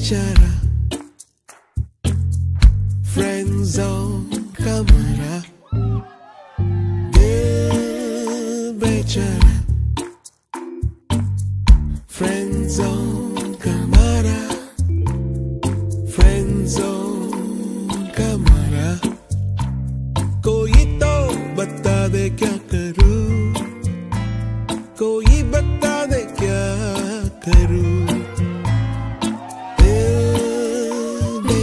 bicara Friend zone kamera Berbicara Friends on camera, Friend zone kamera Koyito bata de que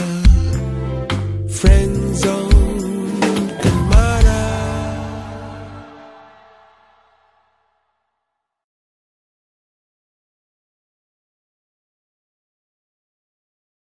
friend zone.